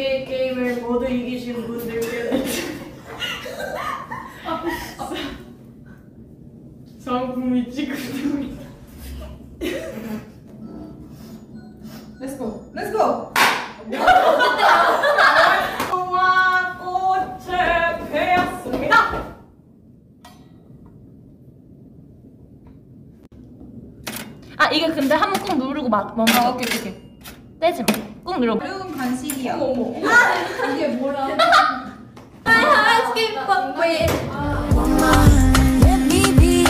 개의 게임을 모두 이기신 분들께 상품이 지급됩니다. Let's go Let's go 우와 꽃을 go. 아, 이거 근데 한 번 꾹 누르고 막 멈춰. 아, 오케이. 오케이. 떼지 마. 꾹 눌러. 어려운 간식이야 이게 뭐라?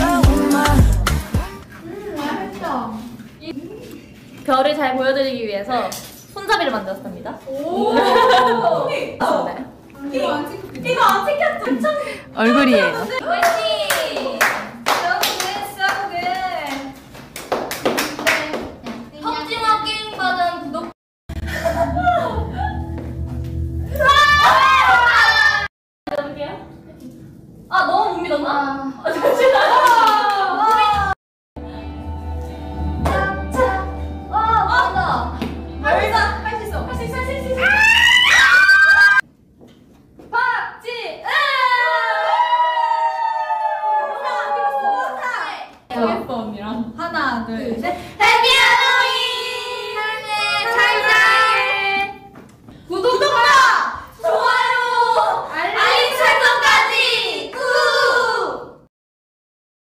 a woman. 별을 잘 보여드리기 위해서 손잡이를 만들었습니다. 오. 네. 이거 안 찍고 이거 안 찍혔죠? 얼굴이에요. 아 너무 못 믿었나? 아, 잠시만. 아, 맞다. 알자. 할수 있어. 할수 있어. 할수 있어. 박지. 잘했어 언니랑. 하나 둘 셋 해피